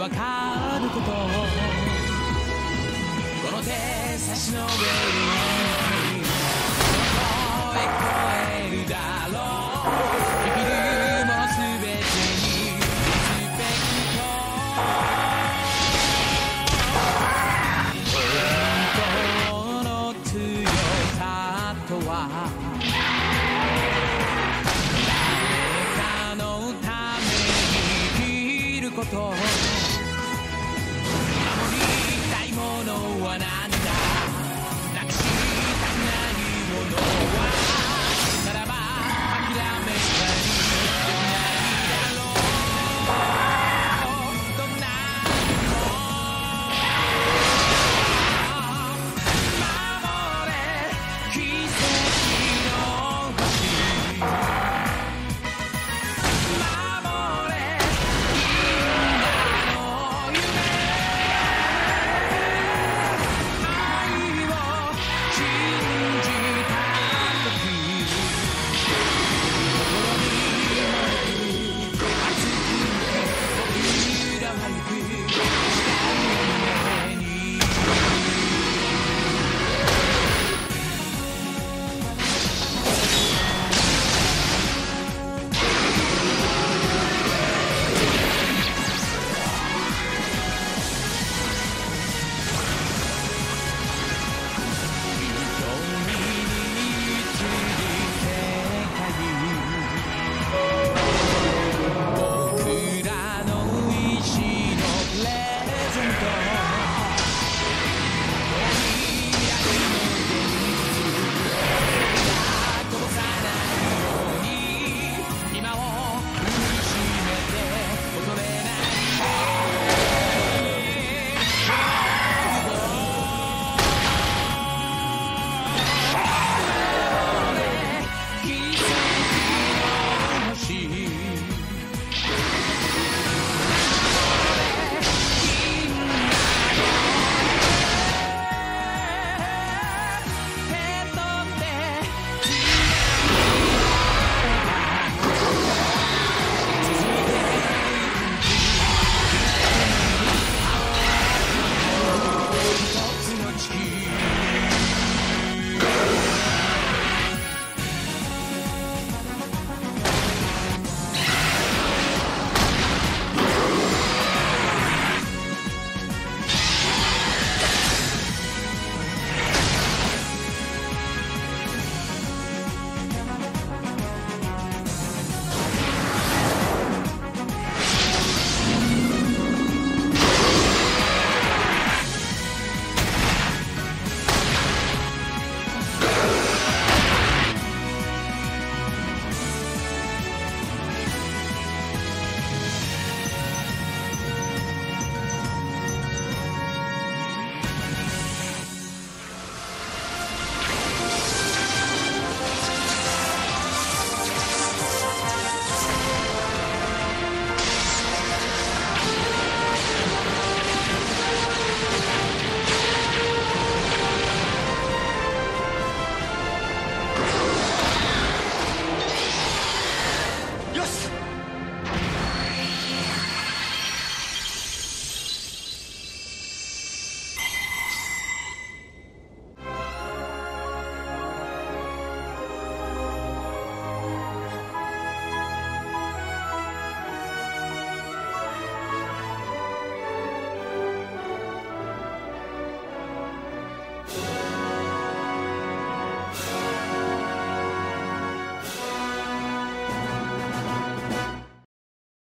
わかること。この手差し伸べる声るだろう。生きるもの全てにリスペクト本当の強さとは誰かのために生きること